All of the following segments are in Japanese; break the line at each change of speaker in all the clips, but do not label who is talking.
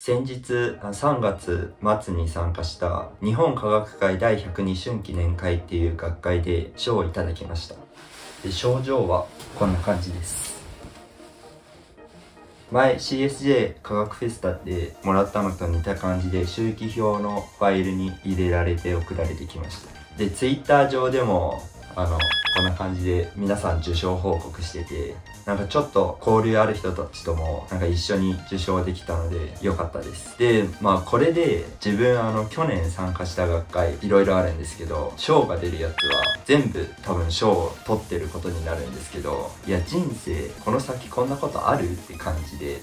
先日3月末に参加した日本科学会第102春記念会っていう学会で賞をいただきました。で賞状はこんな感じです。前 CSJ 科学フェスタでもらったのと似た感じで周期表のファイルに入れられて送られてきました。で Twitter 上でもあのこんな感じで皆さん受賞報告しててなんかちょっと交流ある人たちともなんか一緒に受賞できたので良かったです。でまあこれで自分あの去年参加した学会いろいろあるんですけど賞が出るやつは全部多分賞を取ってることになるんですけどいや人生この先こんなことあるって感じで。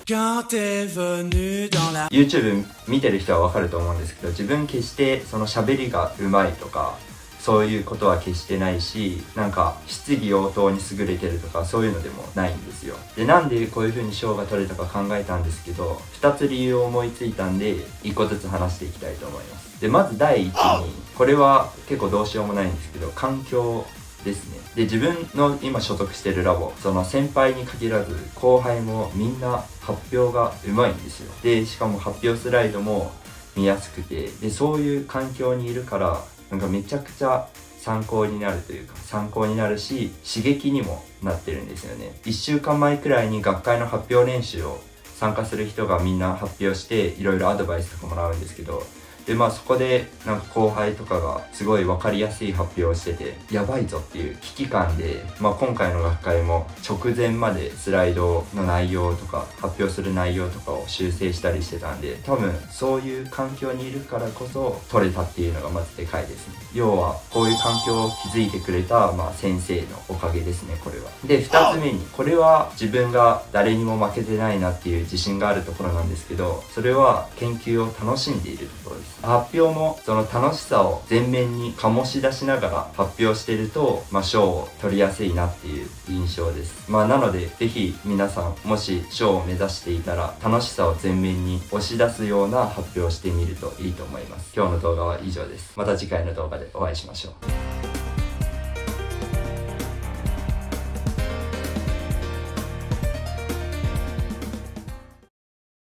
YouTube 見てる人はわかると思うんですけど自分決してその喋りがうまいとかそういうことは決してないしなんか質疑応答に優れてるとかそういうのでもないんですよ。でなんでこういう風に賞が取れたか考えたんですけど2つ理由を思いついたんで1個ずつ話していきたいと思います。でまず第1にこれは結構どうしようもないんですけど環境ですね。で自分の今所属してるラボその先輩に限らず後輩もみんな発表がうまいんですよ。でしかも発表スライドも見やすくてでそういう環境にいるからなんかめちゃくちゃ参考になるというか参考になるし刺激にもなってるんですよね。1週間前くらいに学会の発表練習を参加する人がみんな発表していろいろアドバイスとかもらうんですけどでまあそこでなんか後輩とかがすごい分かりやすい発表をしててやばいぞっていう危機感で、まあ、今回の学会も直前までスライドの内容とか発表する内容とかを修正したりしてたんで多分そういう環境にいるからこそ取れたっていうのがまずでかいですね。要はこういう環境を築いてくれた、まあ、先生のおかげですねこれは。で2つ目にこれは自分が誰にも負けてないなっていう自信があるところなんですけどそれは研究を楽しんでいるところです。発表もその楽しさを前面に醸し出しながら発表してると、まあ、賞を取りやすいなっていう印象です。まあ、なので、ぜひ皆さん、もし賞を目指していたら、楽しさを前面に押し出すような発表をしてみるといいと思います。今日の動画は以上です。また次回の動画でお会いしましょう。